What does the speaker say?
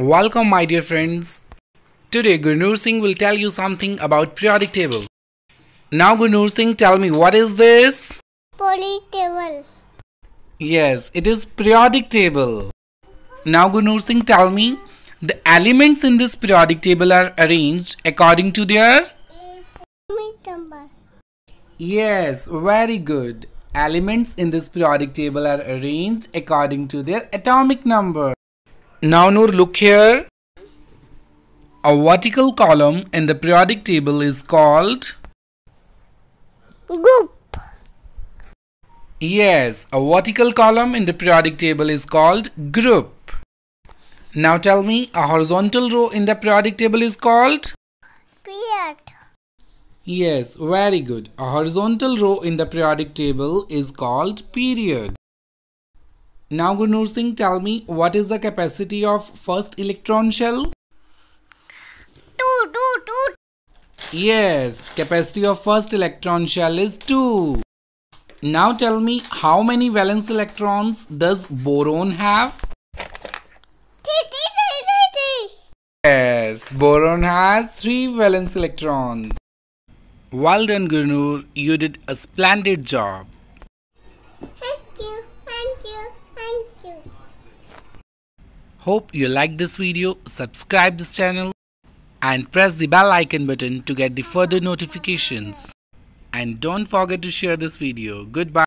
Welcome my dear friends. Today Gurnur Singh will tell you something about periodic table. Now Gurnur Singh tell me what is this? Periodic table. Yes, it is periodic table. Now Gurnur Singh tell me the elements in this periodic table are arranged according to their Atomic number. Yes, very good. Elements in this periodic table are arranged according to their atomic number. Now Noor look here. A vertical column in the periodic table is called Group. Yes, a vertical column in the periodic table is called group. Now tell me a horizontal row in the periodic table is called Period. Yes, very good. A horizontal row in the periodic table is called period. Now Gurnur Singh tell me what is the capacity of first electron shell? Two, two, two. Yes, capacity of first electron shell is 2. Now tell me how many valence electrons does boron have? Yes, boron has 3 valence electrons. Well done Gurnur, you did a splendid job. Thank you, thank you, thank you. Hope you like this video, subscribe this channel and press the bell icon button to get the further notifications. And don't forget to share this video. Goodbye.